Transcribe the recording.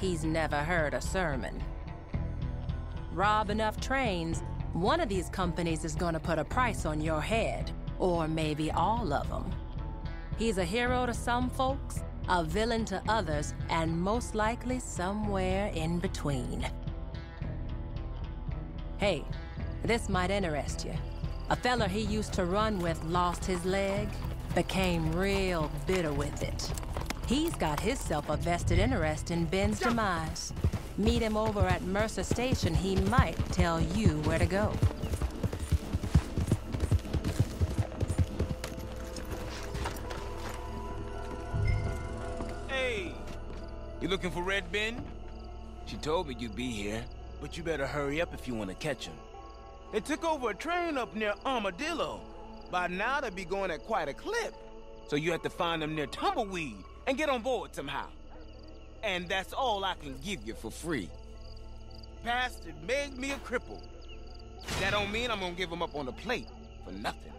he's never heard a sermon. Rob enough trains, one of these companies is gonna put a price on your head, or maybe all of them. He's a hero to some folks, a villain to others, and most likely somewhere in between. Hey, this might interest you. A fella he used to run with lost his leg, became real bitter with it. He's got himself a vested interest in Ben's demise. Meet him over at Mercer Station, he might tell you where to go. Hey, you looking for Red Ben? She told me you'd be here, but you better hurry up if you want to catch him. They took over a train up near Armadillo. By now, they'd be going at quite a clip. So you have to find them near Tumbleweed and get on board somehow. And that's all I can give you for free. Pastor made me a cripple. That don't mean I'm gonna give him up on the plate for nothing.